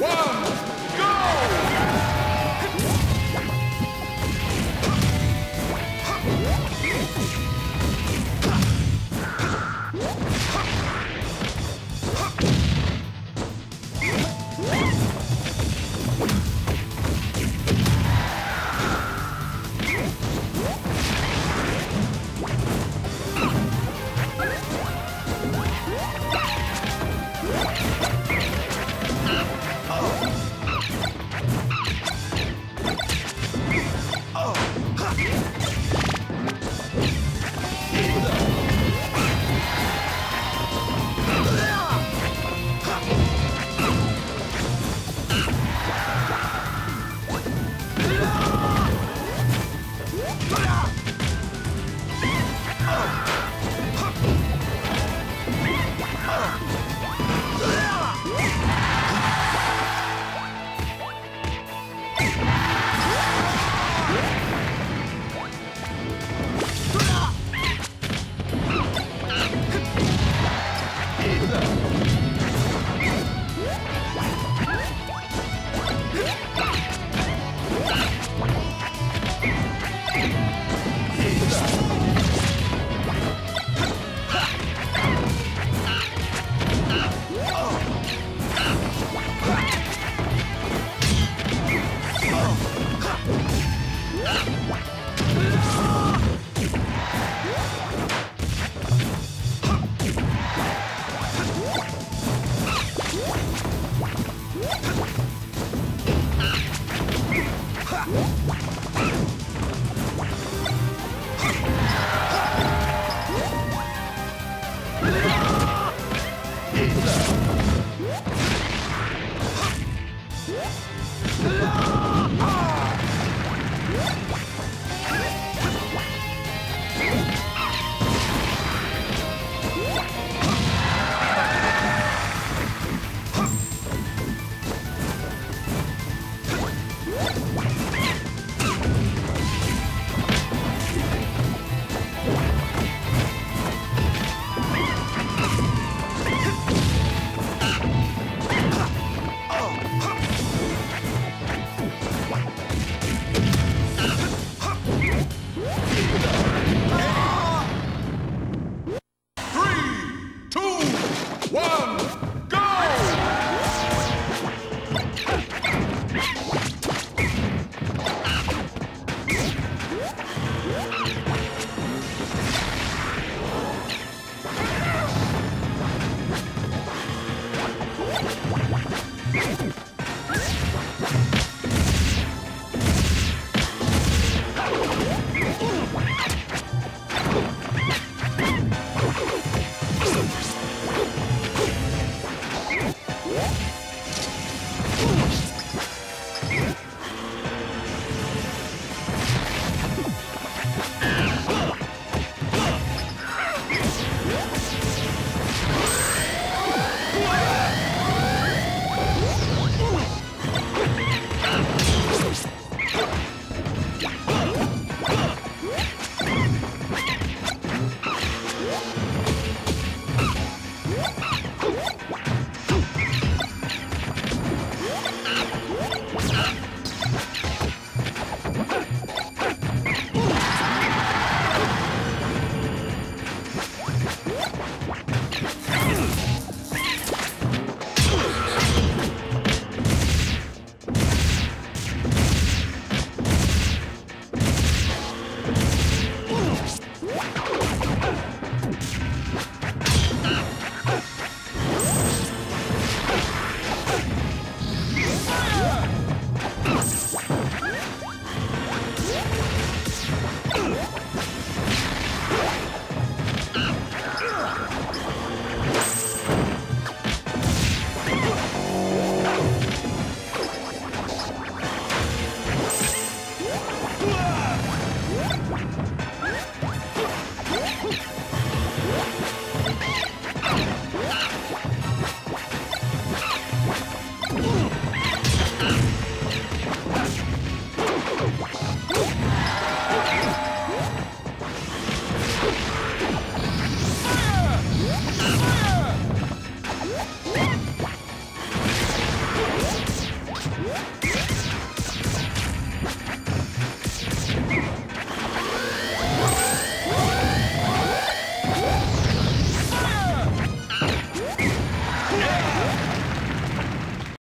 Yeah. Yeah.